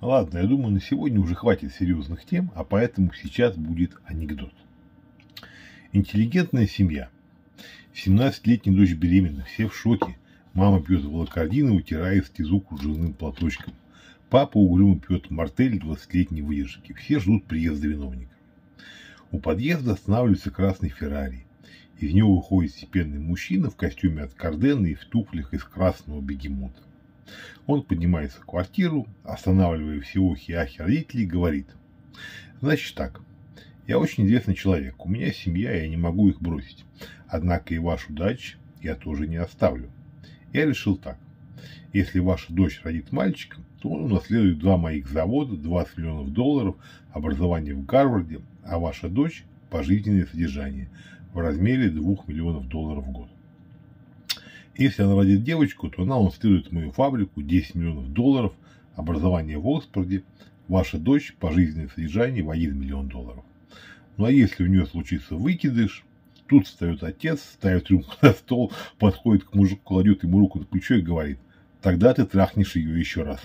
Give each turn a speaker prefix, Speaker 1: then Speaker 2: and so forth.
Speaker 1: Ладно, я думаю, на сегодня уже хватит серьезных тем, а поэтому сейчас будет анекдот. Интеллигентная семья. 17-летняя дочь беременна, все в шоке. Мама пьет волокордин и утирает стезу кружевным платочком. Папа угрюмо пьет мартель 20-летней выдержки. Все ждут приезда виновника. У подъезда останавливается красный Феррари. Из него выходит степенный мужчина в костюме от Кардена и в туфлях из красного бегемота. Он поднимается в квартиру, останавливая все охи и ахи родителей, говорит. Значит так, я очень известный человек, у меня семья, я не могу их бросить. Однако и вашу дачу я тоже не оставлю. Я решил так. Если ваша дочь родит мальчика, то он унаследует два моих завода, 20 миллионов долларов, образование в Гарварде, а ваша дочь – пожизненное содержание в размере 2 миллионов долларов в год. Если она родит девочку, то она унаследует мою фабрику, 10 миллионов долларов, образование в Оксфорде, ваша дочь – пожизненное содержание в 1 миллион долларов. Ну а если у нее случится выкидыш, тут встает отец, ставит рюмку на стол, подходит к мужику, кладет ему руку на плечо и говорит, тогда ты трахнешь ее еще раз.